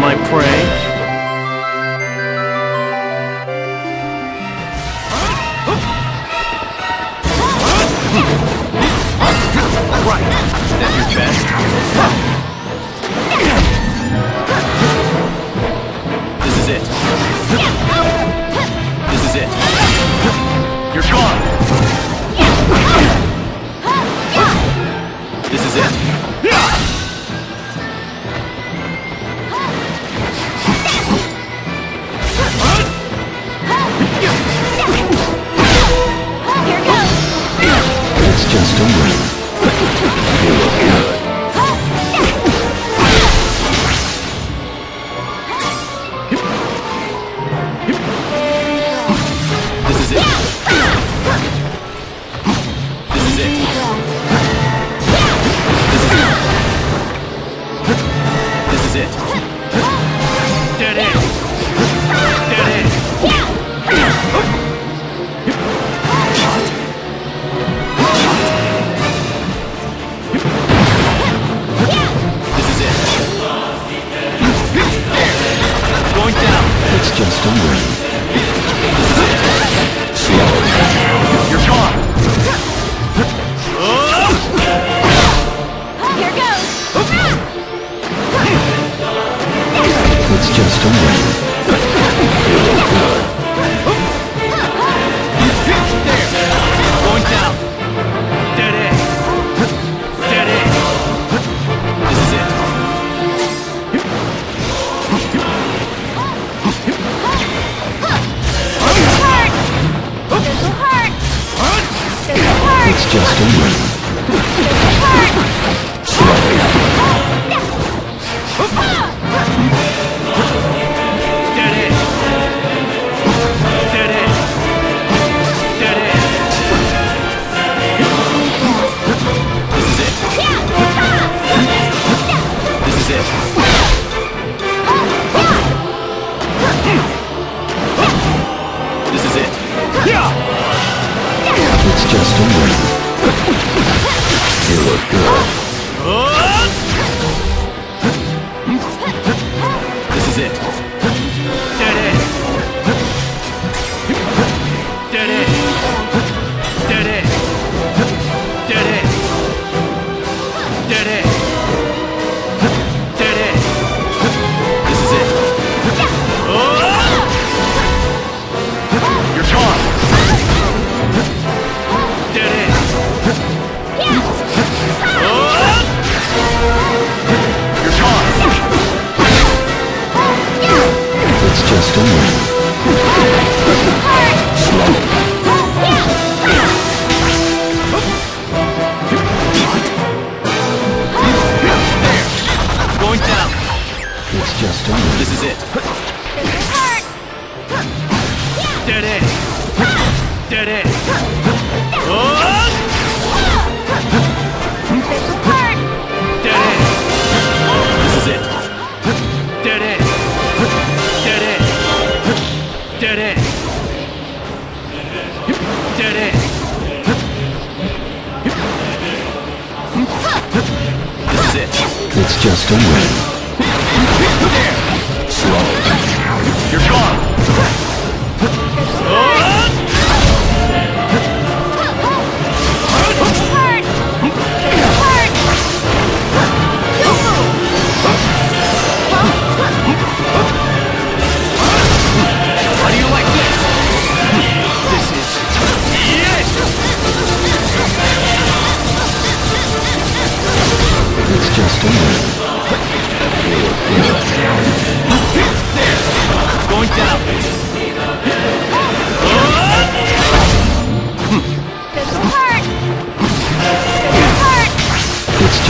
my prey. Just a win. Slow. You're gone. Here goes! It's just a win. It's just a end. This is it. This is it. This is it. It's just a win. Look good. Just a. This is it. This'll! Dead end. Dead end. This'll! Dead end. This is it. Dead end. Dead end. Dead end. Dead end. This is it. It's just a win.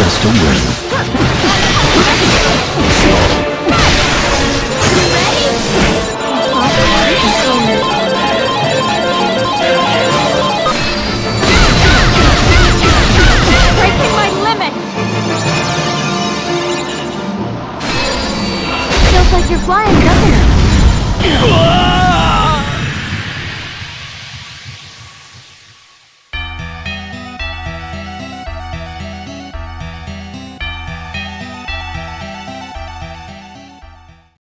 Just a win. Breaking my limit! Feels like you're flying, doesn't!